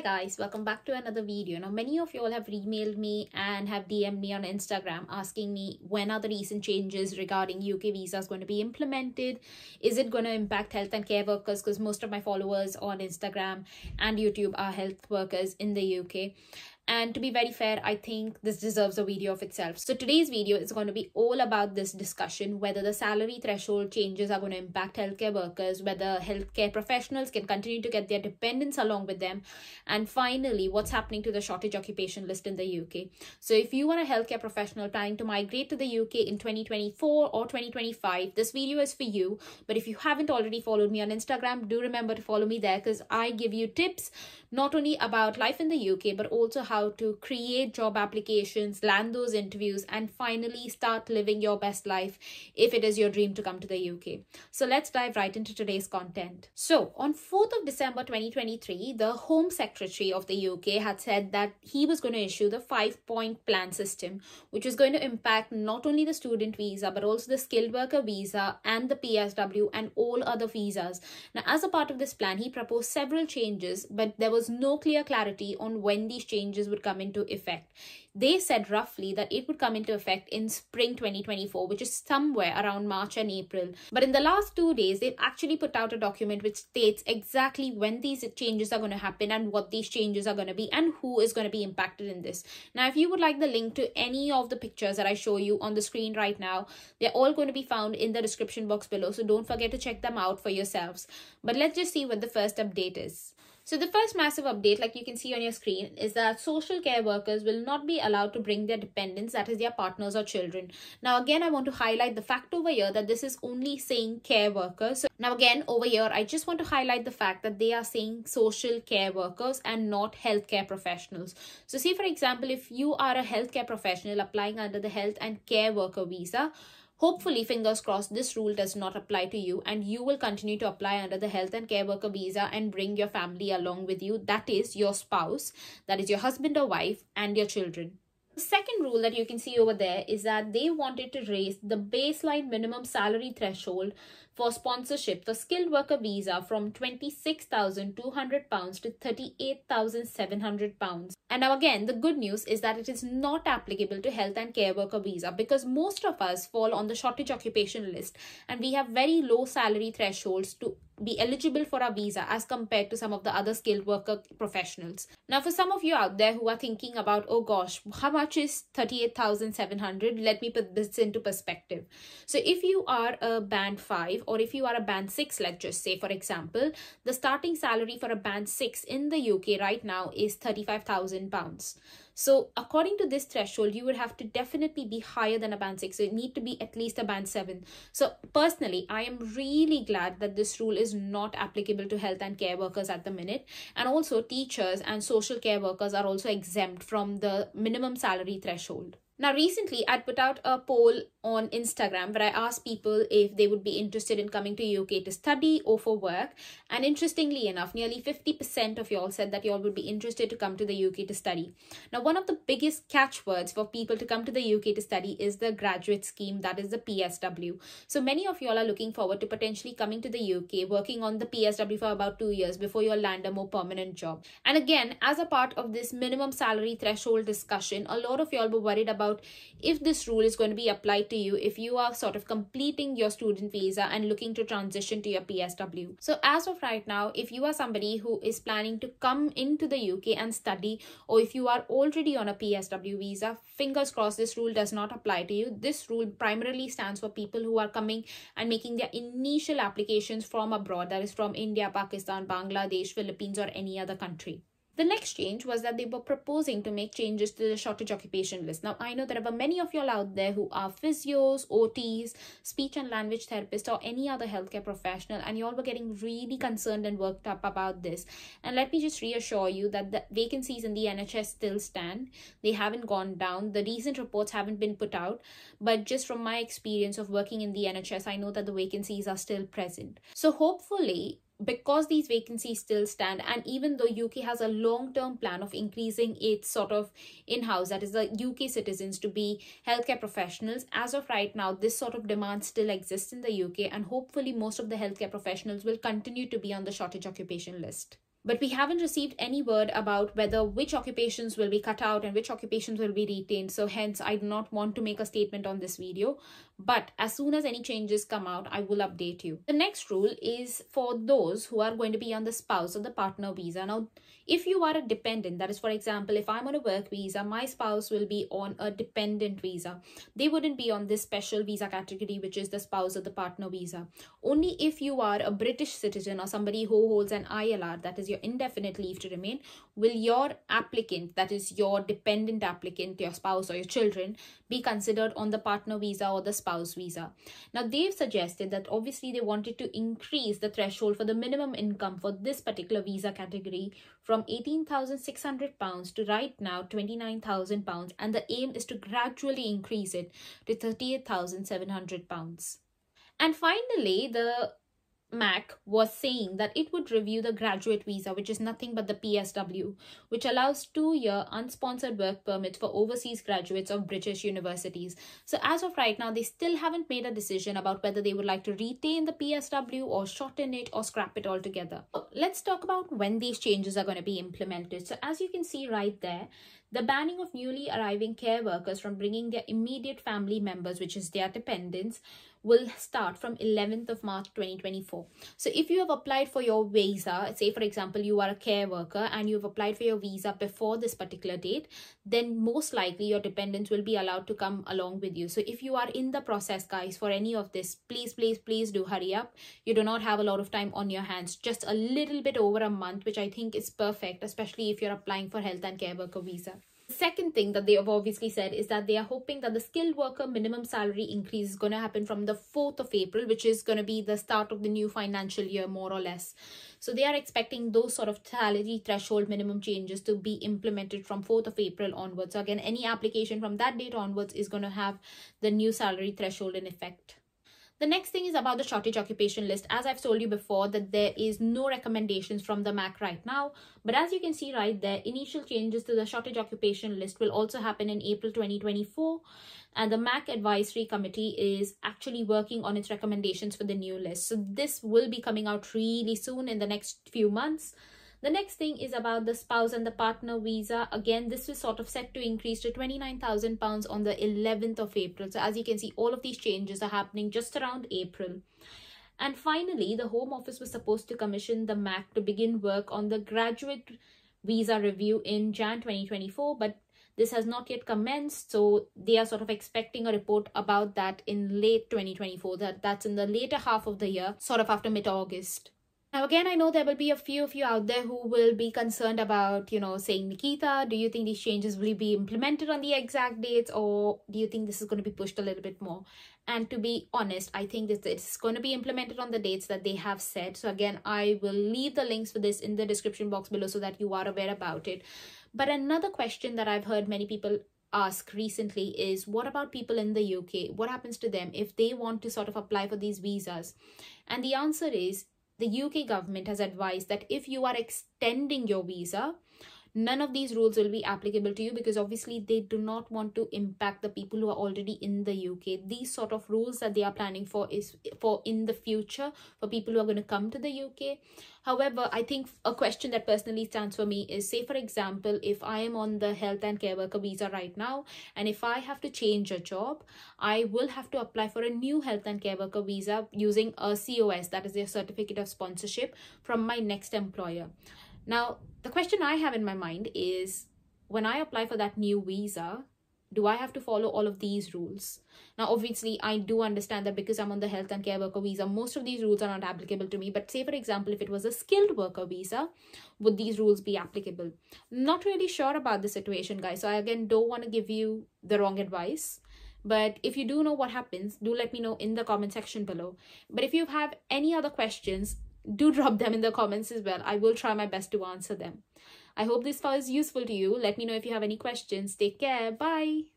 Hi guys, welcome back to another video. Now many of you all have emailed me and have DM'd me on Instagram asking me when are the recent changes regarding UK visas going to be implemented? Is it going to impact health and care workers? Because most of my followers on Instagram and YouTube are health workers in the UK. And to be very fair, I think this deserves a video of itself. So today's video is going to be all about this discussion, whether the salary threshold changes are going to impact healthcare workers, whether healthcare professionals can continue to get their dependents along with them, and finally, what's happening to the shortage occupation list in the UK. So if you are a healthcare professional planning to migrate to the UK in 2024 or 2025, this video is for you. But if you haven't already followed me on Instagram, do remember to follow me there because I give you tips not only about life in the UK, but also how how to create job applications, land those interviews, and finally start living your best life if it is your dream to come to the UK. So let's dive right into today's content. So on 4th of December 2023, the Home Secretary of the UK had said that he was going to issue the five point plan system, which is going to impact not only the student visa, but also the skilled worker visa and the PSW and all other visas. Now, as a part of this plan, he proposed several changes, but there was no clear clarity on when these changes would come into effect. They said roughly that it would come into effect in spring 2024, which is somewhere around March and April. But in the last two days, they've actually put out a document which states exactly when these changes are going to happen and what these changes are going to be and who is going to be impacted in this. Now, if you would like the link to any of the pictures that I show you on the screen right now, they're all going to be found in the description box below. So don't forget to check them out for yourselves. But let's just see what the first update is. So the first massive update, like you can see on your screen, is that social care workers will not be allowed to bring their dependents, that is their partners or children. Now again, I want to highlight the fact over here that this is only saying care workers. So now again, over here, I just want to highlight the fact that they are saying social care workers and not healthcare professionals. So see, for example, if you are a healthcare professional applying under the health and care worker visa, Hopefully, fingers crossed, this rule does not apply to you and you will continue to apply under the health and care worker visa and bring your family along with you. That is your spouse, that is your husband or wife, and your children. The second rule that you can see over there is that they wanted to raise the baseline minimum salary threshold for sponsorship for skilled worker visa from £26,200 to £38,700. And now again, the good news is that it is not applicable to health and care worker visa because most of us fall on the shortage occupation list and we have very low salary thresholds to be eligible for a visa as compared to some of the other skilled worker professionals. Now, for some of you out there who are thinking about, oh gosh, how much is 38,700? Let me put this into perspective. So, if you are a band 5 or if you are a band 6, let's just say, for example, the starting salary for a band 6 in the UK right now is 35,000 pounds. So according to this threshold, you would have to definitely be higher than a band 6. So you need to be at least a band 7. So personally, I am really glad that this rule is not applicable to health and care workers at the minute. And also teachers and social care workers are also exempt from the minimum salary threshold. Now, recently, I'd put out a poll on Instagram where I asked people if they would be interested in coming to UK to study or for work. And interestingly enough, nearly 50% of y'all said that y'all would be interested to come to the UK to study. Now, one of the biggest catchwords for people to come to the UK to study is the graduate scheme, that is the PSW. So, many of y'all are looking forward to potentially coming to the UK, working on the PSW for about two years before you land a more permanent job. And again, as a part of this minimum salary threshold discussion, a lot of y'all were worried about about if this rule is going to be applied to you if you are sort of completing your student visa and looking to transition to your PSW. So as of right now, if you are somebody who is planning to come into the UK and study or if you are already on a PSW visa, fingers crossed this rule does not apply to you. This rule primarily stands for people who are coming and making their initial applications from abroad, that is from India, Pakistan, Bangladesh, Philippines or any other country. The next change was that they were proposing to make changes to the shortage occupation list. Now, I know there are many of y'all out there who are physios, OTs, speech and language therapists, or any other healthcare professional, and y'all were getting really concerned and worked up about this. And let me just reassure you that the vacancies in the NHS still stand. They haven't gone down. The recent reports haven't been put out, but just from my experience of working in the NHS, I know that the vacancies are still present. So, hopefully, because these vacancies still stand and even though uk has a long term plan of increasing its sort of in-house that is the uk citizens to be healthcare professionals as of right now this sort of demand still exists in the uk and hopefully most of the healthcare professionals will continue to be on the shortage occupation list but we haven't received any word about whether which occupations will be cut out and which occupations will be retained. So hence i do not want to make a statement on this video. But as soon as any changes come out i will update you. The next rule is for those who are going to be on the spouse or the partner visa. Now if you are a dependent that is for example if i'm on a work visa my spouse will be on a dependent visa. They wouldn't be on this special visa category which is the spouse or the partner visa. Only if you are a british citizen or somebody who holds an ilr that is your indefinite leave to remain will your applicant that is your dependent applicant your spouse or your children be considered on the partner visa or the spouse visa? Now they've suggested that obviously they wanted to increase the threshold for the minimum income for this particular visa category from 18600 pounds to right now 29000 pounds and the aim is to gradually increase it to 38700 pounds. And finally, the MAC was saying that it would review the graduate visa, which is nothing but the PSW, which allows two-year unsponsored work permits for overseas graduates of British universities. So as of right now, they still haven't made a decision about whether they would like to retain the PSW or shorten it or scrap it altogether. Let's talk about when these changes are going to be implemented. So as you can see right there, the banning of newly arriving care workers from bringing their immediate family members, which is their dependents, will start from 11th of March 2024. So if you have applied for your visa, say for example, you are a care worker and you've applied for your visa before this particular date, then most likely your dependents will be allowed to come along with you. So if you are in the process, guys, for any of this, please, please, please do hurry up. You do not have a lot of time on your hands, just a little bit over a month, which I think is perfect, especially if you're applying for health and care worker visa. Second thing that they have obviously said is that they are hoping that the skilled worker minimum salary increase is going to happen from the 4th of April, which is going to be the start of the new financial year, more or less. So they are expecting those sort of salary threshold minimum changes to be implemented from 4th of April onwards. So again, any application from that date onwards is going to have the new salary threshold in effect. The next thing is about the shortage occupation list. As I've told you before that there is no recommendations from the MAC right now. But as you can see right there, initial changes to the shortage occupation list will also happen in April 2024. And the MAC advisory committee is actually working on its recommendations for the new list. So this will be coming out really soon in the next few months. The next thing is about the spouse and the partner visa. Again, this is sort of set to increase to £29,000 on the 11th of April. So as you can see, all of these changes are happening just around April. And finally, the Home Office was supposed to commission the MAC to begin work on the graduate visa review in Jan 2024, but this has not yet commenced. So they are sort of expecting a report about that in late 2024. That That's in the later half of the year, sort of after mid-August. Now, again, I know there will be a few of you out there who will be concerned about, you know, saying, Nikita, do you think these changes will be implemented on the exact dates or do you think this is going to be pushed a little bit more? And to be honest, I think that it's going to be implemented on the dates that they have said. So again, I will leave the links for this in the description box below so that you are aware about it. But another question that I've heard many people ask recently is what about people in the UK? What happens to them if they want to sort of apply for these visas? And the answer is the UK government has advised that if you are extending your visa, none of these rules will be applicable to you because obviously they do not want to impact the people who are already in the UK. These sort of rules that they are planning for is for in the future for people who are going to come to the UK. However, I think a question that personally stands for me is say for example, if I am on the health and care worker visa right now and if I have to change a job, I will have to apply for a new health and care worker visa using a COS that is a certificate of sponsorship from my next employer. Now, the question I have in my mind is when I apply for that new visa, do I have to follow all of these rules? Now, obviously, I do understand that because I'm on the health and care worker visa, most of these rules are not applicable to me. But say, for example, if it was a skilled worker visa, would these rules be applicable? Not really sure about the situation, guys. So I again don't want to give you the wrong advice. But if you do know what happens, do let me know in the comment section below. But if you have any other questions, do drop them in the comments as well. I will try my best to answer them. I hope this file is useful to you. Let me know if you have any questions. Take care. Bye.